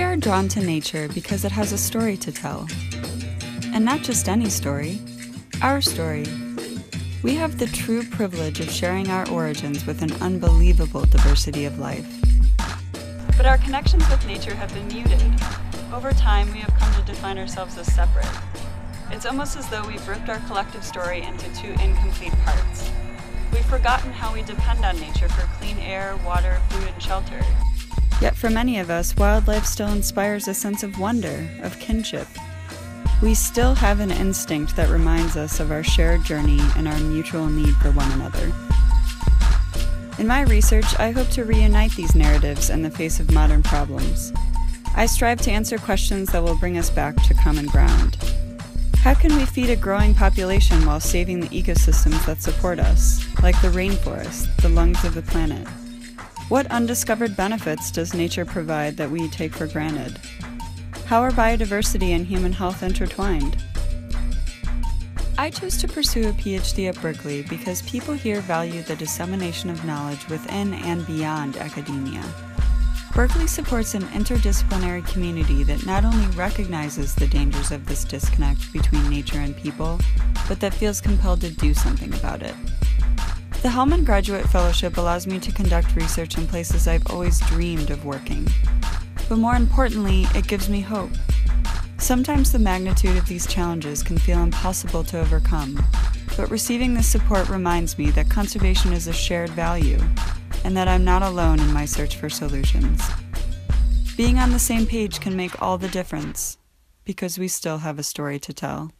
are drawn to nature because it has a story to tell. And not just any story, our story. We have the true privilege of sharing our origins with an unbelievable diversity of life. But our connections with nature have been muted. Over time, we have come to define ourselves as separate. It's almost as though we've ripped our collective story into two incomplete parts. We've forgotten how we depend on nature for clean air, water, food, and shelter. Yet for many of us, wildlife still inspires a sense of wonder, of kinship. We still have an instinct that reminds us of our shared journey and our mutual need for one another. In my research, I hope to reunite these narratives in the face of modern problems. I strive to answer questions that will bring us back to common ground. How can we feed a growing population while saving the ecosystems that support us, like the rainforest, the lungs of the planet? What undiscovered benefits does nature provide that we take for granted? How are biodiversity and human health intertwined? I chose to pursue a PhD at Berkeley because people here value the dissemination of knowledge within and beyond academia. Berkeley supports an interdisciplinary community that not only recognizes the dangers of this disconnect between nature and people, but that feels compelled to do something about it. The Hellman Graduate Fellowship allows me to conduct research in places I've always dreamed of working. But more importantly, it gives me hope. Sometimes the magnitude of these challenges can feel impossible to overcome, but receiving this support reminds me that conservation is a shared value and that I'm not alone in my search for solutions. Being on the same page can make all the difference because we still have a story to tell.